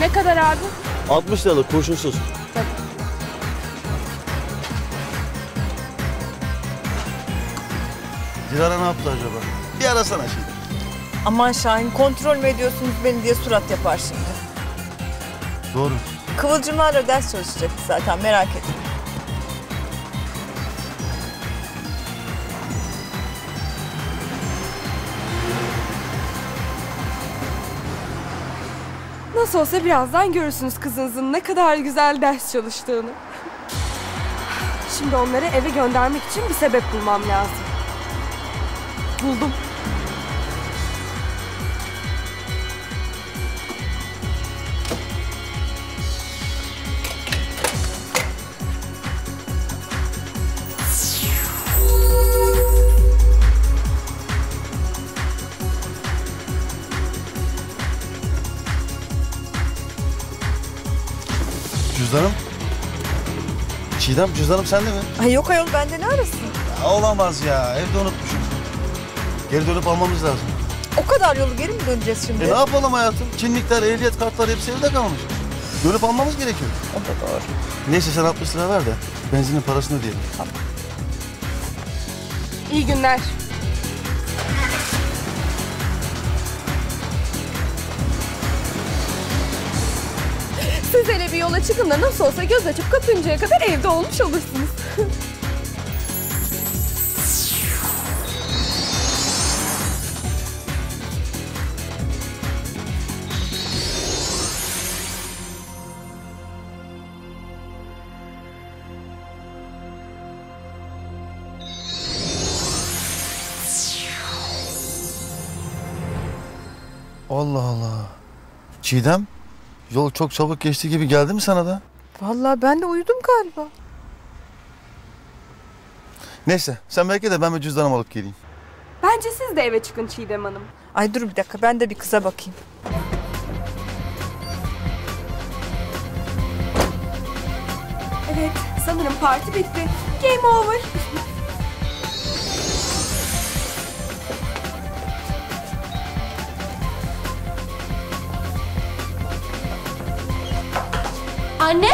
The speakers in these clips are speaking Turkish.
Ne kadar abi? 60 liralık kurşunsuz. Dilara ne yaptı acaba? Bir arasana şimdi. Aman Şahin kontrol mü ediyorsunuz beni diye surat yapar şimdi. Doğru. Kıvılcımlarla ders çalışacak zaten merak etme. Nasıl olsa birazdan görürsünüz kızınızın ne kadar güzel ders çalıştığını. Şimdi onları eve göndermek için bir sebep bulmam lazım. Buldum. Çiğdem cüzdanım sende mi? Ay yok ayol bende ne arasın? Ya, olamaz ya. Evde unutmuşum. Geri dönüp almamız lazım. O kadar yolu geri mi döneceğiz şimdi? E ne yapalım hayatım? Kimlikler, ehliyet kartları hepsi evde kalmış. Dönüp almamız gerekiyor. O da doğru. Neyse sen 60 lira ver de benzinin parasını ödeyelim. İyi günler. Siz hele bir yola çıkın da nasıl olsa göz açıp kapayıncaya kadar evde olmuş olursunuz. Allah Allah. Çiğdem, yol çok çabuk geçti gibi geldi mi sana da? Vallahi ben de uyudum galiba. Neyse, sen belki de ben bir cüzdanımı alıp geleyim. Bence siz de eve çıkın Çiğdem Hanım. Ay dur bir dakika ben de bir kıza bakayım. Evet, sanırım parti bitti. Game over. Anne,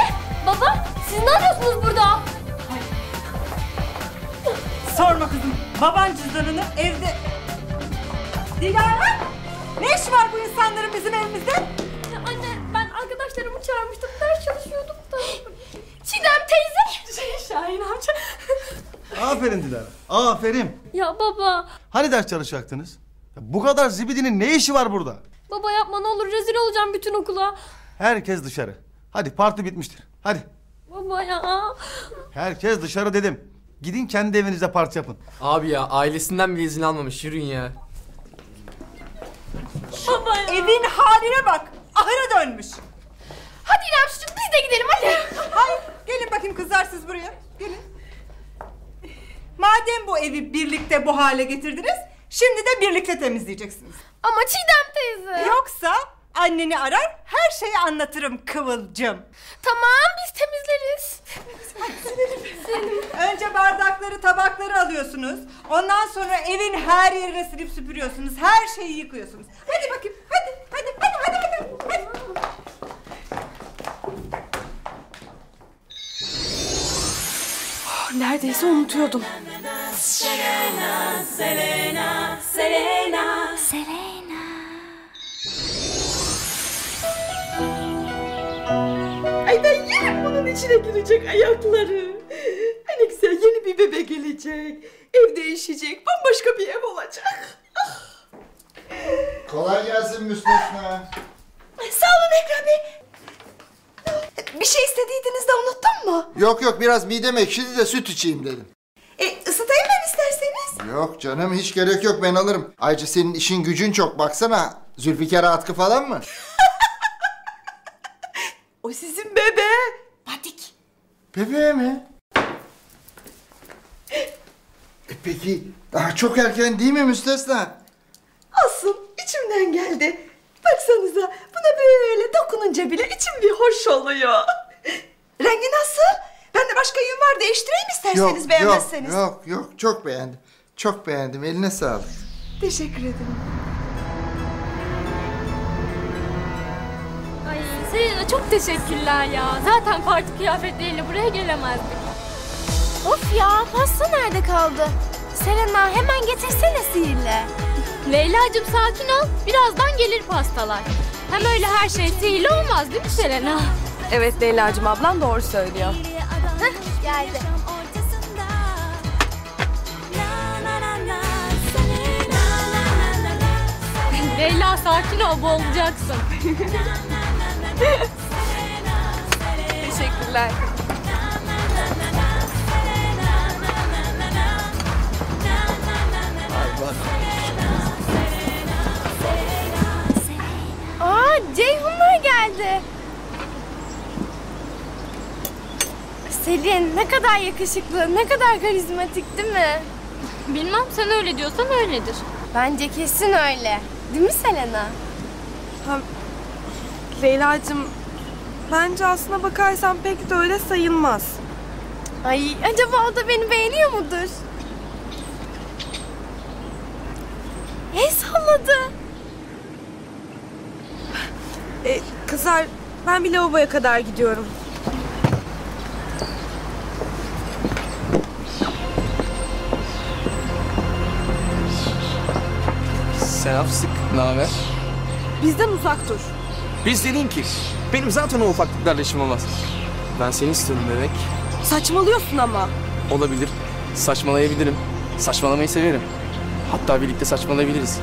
baba, siz ne yapıyorsunuz burada? Sorma kızım. Baban cüzdanını evde... Dilara! Ne iş var bu insanların bizim evimizde? Anne, ben arkadaşlarımı çağırmıştım, ders çalışıyordum da. Çiğdem teyze. Şahin amca. Aferin Dilara, aferin. Ya baba, Hani ders çalışacaktınız? Ya bu kadar zibidinin ne işi var burada? baba yapma ne olur rezil olacağım bütün okula. Herkes dışarı. Hadi parti bitmiştir. Hadi. Baba ya. Herkes dışarı dedim. Gidin kendi evinizde parti yapın. Abi ya ailesinden bile izin almamış yürüyün ya. Baba ya. Evin haline bak. Ahıra dönmüş. Hadi İrem suçum biz de gidelim hadi. Hayır. Gelin bakayım kızlar siz buraya. Gelin. Madem bu evi birlikte bu hale getirdiniz, şimdi de birlikte temizleyeceksiniz. Ama Çiğdem teyze. Yoksa anneni arar, her şeyi anlatırım Kıvılcım. Tamam biz temizleriz. Önce bardakları, tabakları alıyorsunuz. Ondan sonra evin her yerine silip süpürüyorsunuz. Her şeyi yıkıyorsunuz. Hadi bakayım. Hadi, hadi, hadi, hadi, hadi. hadi. Neredeyse unutuyordum. İçine girecek ayakları. Ay ne güzel yeni bir bebe gelecek. Ev değişecek. Bambaşka bir ev olacak. Kolay gelsin Müstesna. Sağ olun Ekrem Bey. Bir şey istediydiniz de unuttum mu? Yok yok biraz midem ekşidi de süt içeyim dedim. E, ısıtayım ben isterseniz. Yok canım hiç gerek yok ben alırım. Ayrıca senin işin gücün çok baksana. Zülfikar'a atkı falan mı? O sizin bebe. Bebeğe mi? E peki daha çok erken değil mi Müstesna? Olsun içimden geldi. Baksanıza buna böyle dokununca bile içim bir hoş oluyor. Rengi nasıl? Bende başka yün var değiştireyim isterseniz yok, beğenmezseniz. yok yok çok beğendim. Çok beğendim eline sağlık. Teşekkür ederim. Selena çok teşekkürler ya. Zaten parti kıyafetleriyle buraya gelemezdik. Of ya pasta nerede kaldı? Selena hemen getirsene sihirle. Leyla'cığım sakin ol. Birazdan gelir pastalar. Hem öyle her şey sihirli olmaz değil mi Selena? Evet Leyla'cığım ablan doğru söylüyor. Heh, geldi. Leyla sakin ol boğulacaksın. Teşekkürler. Aa Ceyhunlar geldi. Selin ne kadar yakışıklı, ne kadar karizmatik değil mi? Bilmem sen öyle diyorsan öyledir. Bence kesin öyle. Değil mi Selena? Leyla'cığım bence aslına bakarsan pek de öyle sayılmaz. Ay acaba o da beni beğeniyor mudur? El salladı. E, kızlar ben bir lavaboya kadar gidiyorum. Selam sık. Ne haber? Bizden uzak dur. Biz dedin ki. Benim zaten o ufaklıklarla işim olmaz. Ben seni istiyorum bebek. Saçmalıyorsun ama. Olabilir. Saçmalayabilirim. Saçmalamayı severim. Hatta birlikte saçmalayabiliriz.